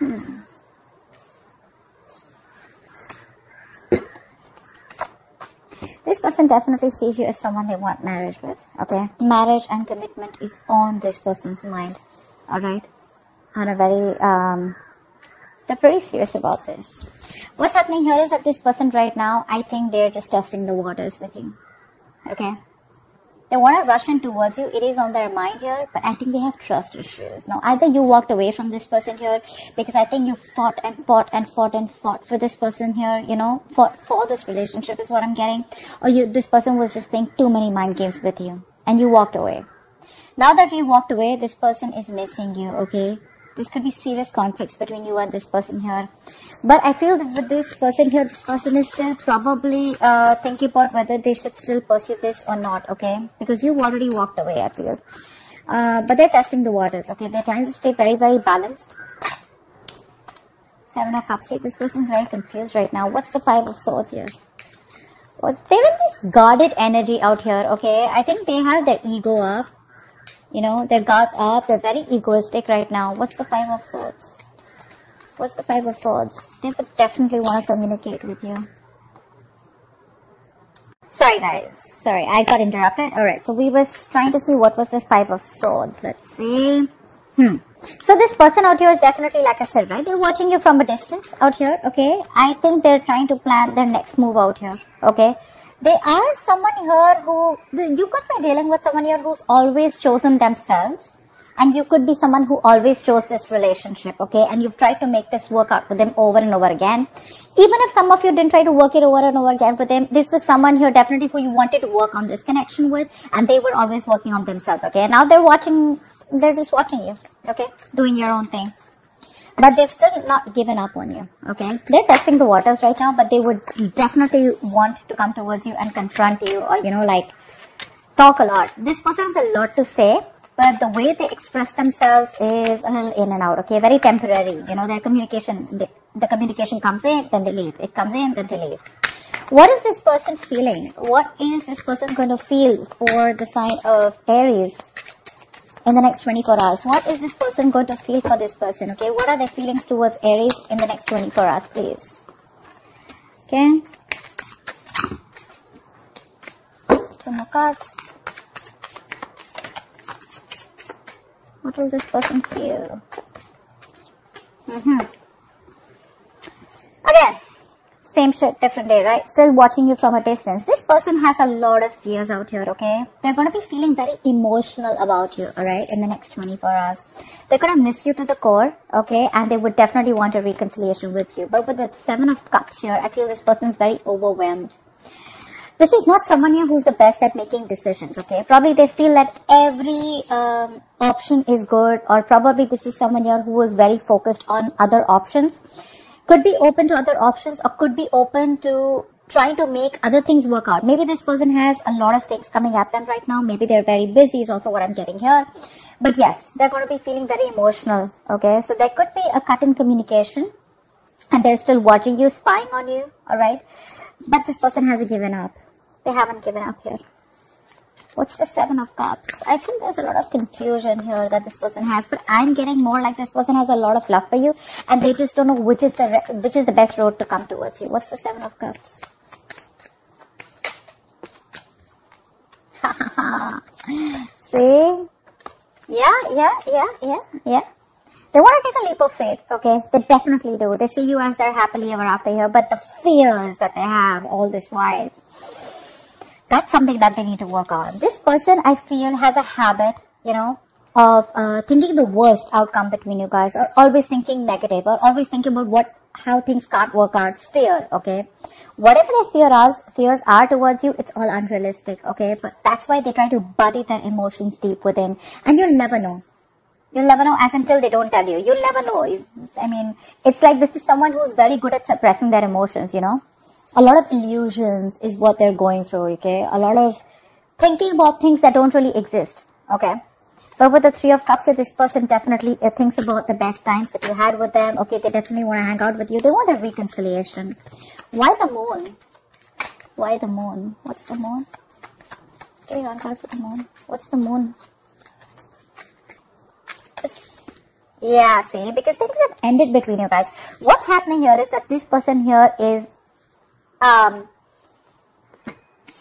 Hmm. This person definitely sees you as someone they want marriage with. Okay. Marriage and commitment is on this person's mind. Alright. On a very, um, they're pretty serious about this. What's happening here is that this person right now, I think they're just testing the waters with you. Okay. They want to rush in towards you. It is on their mind here, but I think they have trust issues. Now, either you walked away from this person here because I think you fought and fought and fought and fought for this person here, you know, fought for this relationship is what I'm getting. Or you, this person was just playing too many mind games with you and you walked away. Now that you walked away, this person is missing you, okay? This could be serious conflicts between you and this person here. But I feel that with this person here, this person is still probably uh, thinking about whether they should still pursue this or not, okay? Because you've already walked away, I feel. Uh, but they're testing the waters, okay? They're trying to stay very, very balanced. Seven of Cups. This person's very confused right now. What's the Five of Swords here? What's there is this guarded energy out here, okay? I think they have their ego up. You know, their guards up. They're very egoistic right now. What's the Five of Swords? What's the Five of Swords? They would definitely want to communicate with you. Sorry guys. Sorry, I got interrupted. Alright, so we were trying to see what was the Five of Swords. Let's see. Hmm. So this person out here is definitely, like I said, right? They're watching you from a distance out here, okay? I think they're trying to plan their next move out here, okay? They are someone here who, you could be dealing with someone here who's always chosen themselves and you could be someone who always chose this relationship okay? And you've tried to make this work out with them over and over again. Even if some of you didn't try to work it over and over again with them this was someone here definitely who you wanted to work on this connection with and they were always working on themselves okay? Now they're watching they're just watching you okay? Doing your own thing but they've still not given up on you okay? They're testing the waters right now but they would definitely want to come towards you and confront you or you know like talk a lot. This person has a lot to say but the way they express themselves is a little in and out okay? Very temporary you know their communication the, the communication comes in then they leave. It comes in then they leave. What is this person feeling? What is this person going to feel for the sign of aries in the next 24 hours what is this person going to feel for this person okay what are their feelings towards aries in the next 24 hours please okay two more cards What will this person feel? Mm-hmm. Again, same shit, different day, right? Still watching you from a distance. This person has a lot of fears out here, okay? They're going to be feeling very emotional about you, alright, in the next 24 hours. They're going to miss you to the core, okay? And they would definitely want a reconciliation with you. But with the Seven of Cups here, I feel this person is very overwhelmed this is not someone here who's the best at making decisions okay probably they feel that every um, option is good or probably this is someone here who is very focused on other options could be open to other options or could be open to trying to make other things work out maybe this person has a lot of things coming at them right now maybe they're very busy is also what i'm getting here but yes they're going to be feeling very emotional okay so there could be a cut in communication and they're still watching you spying on you all right but this person hasn't given up they haven't given up here. What's the Seven of Cups? I think there's a lot of confusion here that this person has, but I'm getting more like this person has a lot of love for you, and they just don't know which is the which is the best road to come towards you. What's the Seven of Cups? See? Yeah, yeah, yeah, yeah, yeah. They want to take a leap of faith, okay? They definitely do. They see you as their happily ever after here, but the fears that they have all this while that's something that they need to work on. This person, I feel, has a habit, you know, of uh, thinking the worst outcome between you guys, or always thinking negative, or always thinking about what how things can't work out. Fear, okay. Whatever their fear fears are towards you, it's all unrealistic, okay. But that's why they try to bury their emotions deep within, and you'll never know. You'll never know as until they don't tell you. You'll never know. I mean, it's like this is someone who's very good at suppressing their emotions, you know a lot of illusions is what they're going through, okay? A lot of thinking about things that don't really exist, okay? But with the Three of Cups, this person definitely uh, thinks about the best times that you had with them. Okay, they definitely want to hang out with you. They want a reconciliation. Why the moon? Why the moon? What's the moon? Okay, on for the moon. What's the moon? Yeah, see, because things have ended between you guys. What's happening here is that this person here is, um,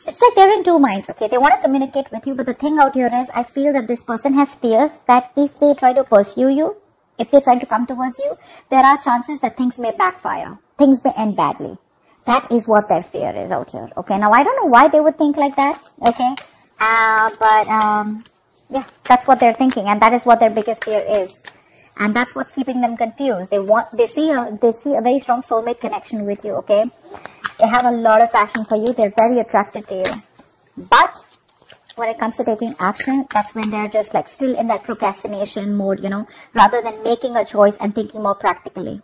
it's like they're in two minds, okay? They want to communicate with you, but the thing out here is, I feel that this person has fears that if they try to pursue you, if they try to come towards you, there are chances that things may backfire. Things may end badly. That is what their fear is out here, okay? Now, I don't know why they would think like that, okay? Uh, but, um, yeah, that's what they're thinking, and that is what their biggest fear is and that's what's keeping them confused they want they see a they see a very strong soulmate connection with you okay they have a lot of passion for you. They're very attracted to you. But when it comes to taking action that's when they're just like still in that procrastination mode you know rather than making a choice and thinking more practically.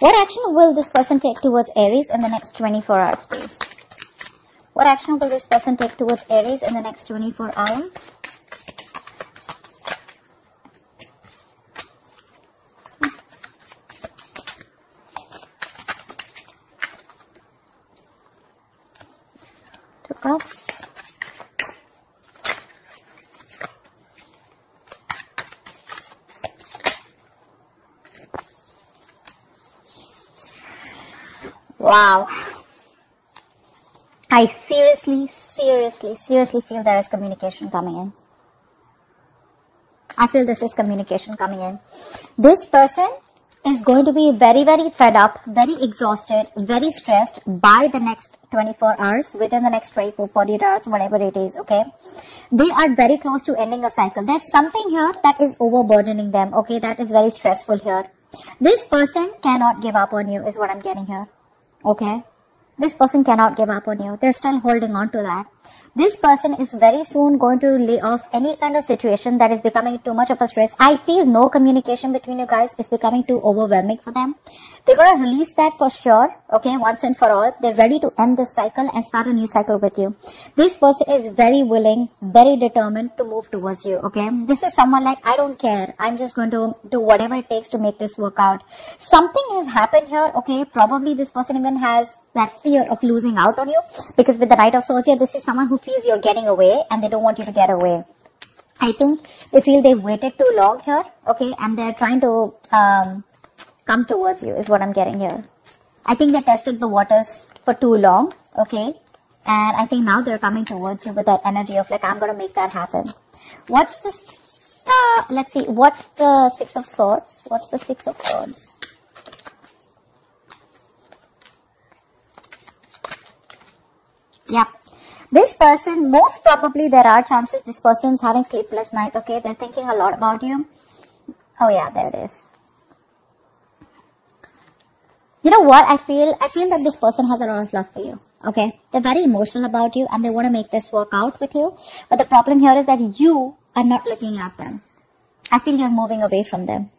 What action will this person take towards aries in the next 24 hours please? What action will this person take towards aries in the next 24 hours cups. Wow. I seriously, seriously, seriously feel there is communication coming in. I feel this is communication coming in. This person is going to be very, very fed up, very exhausted, very stressed by the next 24 hours, within the next 24, 48 hours, whatever it is, okay? They are very close to ending a cycle. There's something here that is overburdening them, okay? That is very stressful here. This person cannot give up on you is what I'm getting here, okay? This person cannot give up on you. They're still holding on to that this person is very soon going to lay off any kind of situation that is becoming too much of a stress. I feel no communication between you guys is becoming too overwhelming for them. They're going to release that for sure, okay, once and for all. They're ready to end this cycle and start a new cycle with you. This person is very willing, very determined to move towards you, okay. This is someone like, I don't care. I'm just going to do whatever it takes to make this work out. Something has happened here, okay. Probably this person even has that fear of losing out on you because with the Knight of Swords here, this is someone who feels you're getting away and they don't want you to get away. I think they feel they've waited too long here, okay, and they're trying to um, come towards you is what I'm getting here. I think they tested the waters for too long, okay, and I think now they're coming towards you with that energy of like, I'm going to make that happen. What's the, uh, let's see, what's the Six of Swords? What's the Six of Swords? Yep. This person, most probably there are chances this person is having sleepless nights, okay? They're thinking a lot about you. Oh yeah, there it is. You know what? I feel, I feel that this person has a lot of love for you. Okay. They're very emotional about you and they want to make this work out with you. But the problem here is that you are not looking at them. I feel you're moving away from them.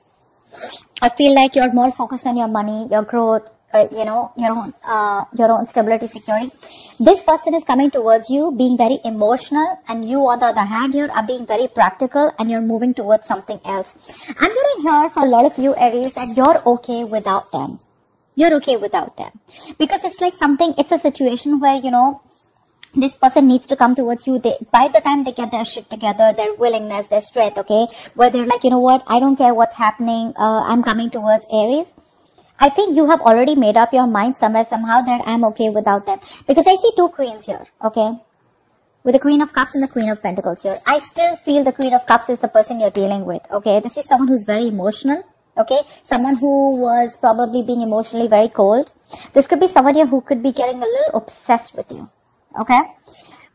I feel like you're more focused on your money, your growth, uh, you know, your own, uh, your own stability, security. This person is coming towards you being very emotional and you on the other hand here are being very practical and you're moving towards something else. I'm getting here for a lot of you Aries that you're okay without them. You're okay without them. Because it's like something, it's a situation where, you know, this person needs to come towards you. They, by the time they get their shit together, their willingness, their strength, okay, where they're like, you know what, I don't care what's happening, uh, I'm coming towards Aries I think you have already made up your mind somewhere somehow that I'm okay without them. Because I see two queens here, okay? With the Queen of Cups and the Queen of Pentacles here. I still feel the Queen of Cups is the person you're dealing with, okay? This is someone who's very emotional, okay? Someone who was probably being emotionally very cold. This could be someone here who could be getting a little obsessed with you, okay?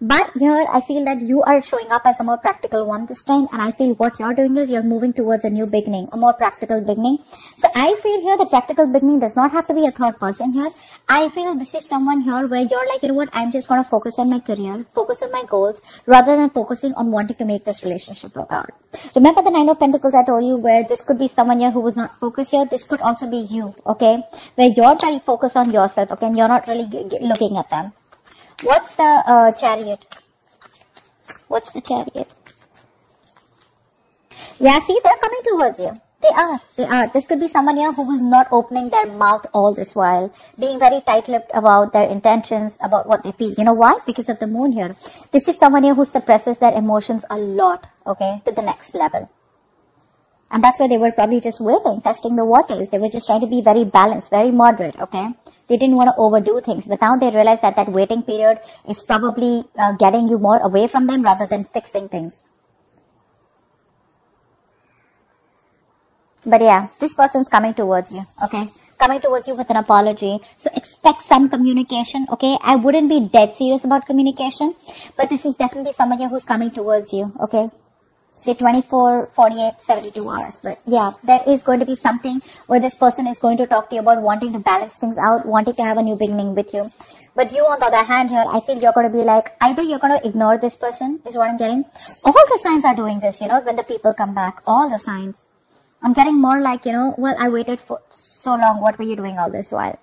But here I feel that you are showing up as a more practical one this time and I feel what you're doing is you're moving towards a new beginning, a more practical beginning. So I feel here the practical beginning does not have to be a third person here. I feel this is someone here where you're like, you know what, I'm just going to focus on my career, focus on my goals rather than focusing on wanting to make this relationship work out. Remember the Nine of Pentacles I told you where this could be someone here who was not focused here. This could also be you, okay? Where you're very focused on yourself, okay? And you're not really looking at them. What's the uh, chariot? What's the chariot? Yeah, see, they're coming towards you. They are. They are. This could be someone here who was not opening their mouth all this while, being very tight-lipped about their intentions, about what they feel. You know why? Because of the moon here. This is someone here who suppresses their emotions a lot, okay, to the next level. And that's why they were probably just waiting, testing the waters. They were just trying to be very balanced, very moderate, okay? They didn't want to overdo things, but now they realize that that waiting period is probably uh, getting you more away from them rather than fixing things. But yeah, this person's coming towards you, okay? Coming towards you with an apology. So expect some communication, okay? I wouldn't be dead serious about communication, but this is definitely somebody who's coming towards you, okay? Say 24, 48, 72 hours. But yeah, there is going to be something where this person is going to talk to you about wanting to balance things out, wanting to have a new beginning with you. But you, on the other hand, here, I feel you're going to be like, either you're going to ignore this person, is what I'm getting. All the signs are doing this, you know, when the people come back. All the signs. I'm getting more like, you know, well, I waited for so long. What were you doing all this while?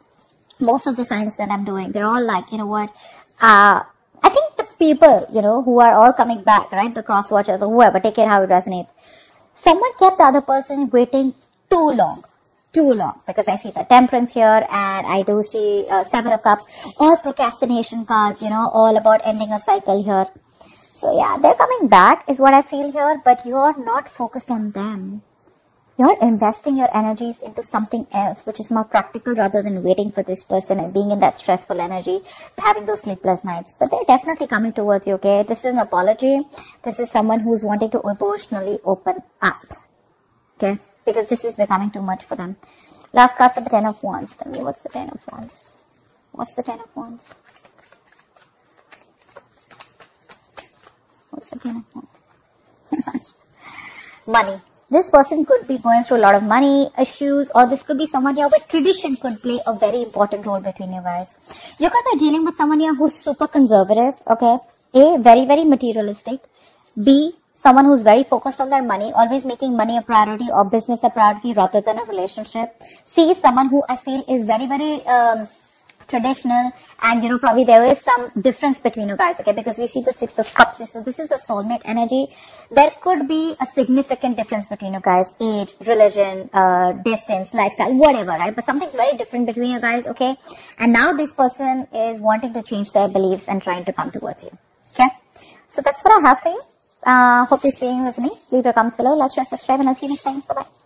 Most of the signs that I'm doing, they're all like, you know what, uh, people, you know, who are all coming back, right? The cross watchers or whoever, take it how it resonates. Someone kept the other person waiting too long. Too long. Because I see the temperance here and I do see uh, seven of cups. All procrastination cards, you know, all about ending a cycle here. So yeah, they're coming back is what I feel here, but you're not focused on them you're investing your energies into something else which is more practical rather than waiting for this person and being in that stressful energy having those sleepless nights. But they're definitely coming towards you okay? This is an apology. This is someone who's wanting to emotionally open up okay? Because this is becoming too much for them. Last card for the ten of wands. Tell me what's the ten of wands? What's the ten of wands? What's the ten of wands? Money this person could be going through a lot of money issues or this could be someone here where tradition could play a very important role between you guys. You could be dealing with someone here who's super conservative, okay? A, very, very materialistic. B, someone who's very focused on their money, always making money a priority or business a priority rather than a relationship. C, someone who I feel is very, very um, traditional and you know probably there is some difference between you guys okay? Because we see the six of cups so this is the soulmate energy. There could be a significant difference between you guys age religion uh, distance lifestyle whatever right? But something's very different between you guys okay? And now this person is wanting to change their beliefs and trying to come towards you okay? So that's what i have for you. Uh, hope this video was me. Leave your comments below. Like share subscribe and i'll see you next time. Bye bye